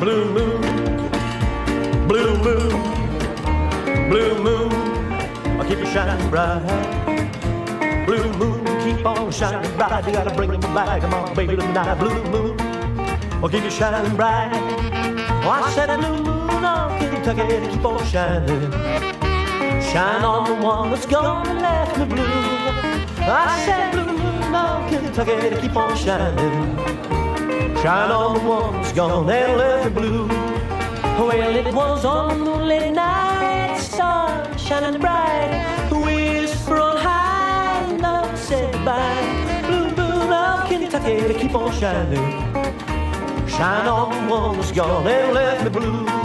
Blue moon, blue moon, blue moon, I'll keep you shining bright. Blue moon, keep on shining bright. You gotta bring me back, come on, baby, tonight. Blue moon, I'll keep you shining bright. Oh, I said, blue moon on Kentucky, keep on shining. Shine on the one that's gonna left me blue. I said, blue moon on Kentucky, keep on shining. Shine on the one that's gone and left me blue. Well, it was on a moonlit night, star shining bright. Whisper on high, love said goodbye. Blue moon of Kentucky, keep on shining. Shine on the one that's gone and left me blue.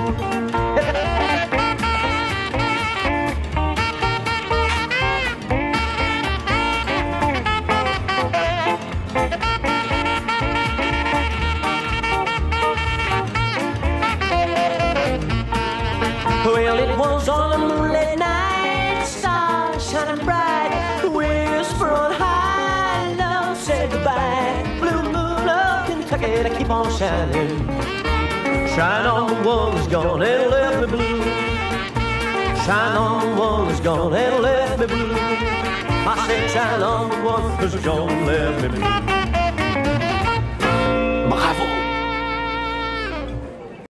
It was on a moonlit night, stars shining bright. Whisper on high, love said goodbye. Blue moon of Kentucky to keep on shining. Shine on the one that's gone and left me blue. Shine on the one that's gone and left me blue. I said, shine on the one that's gone and left me blue.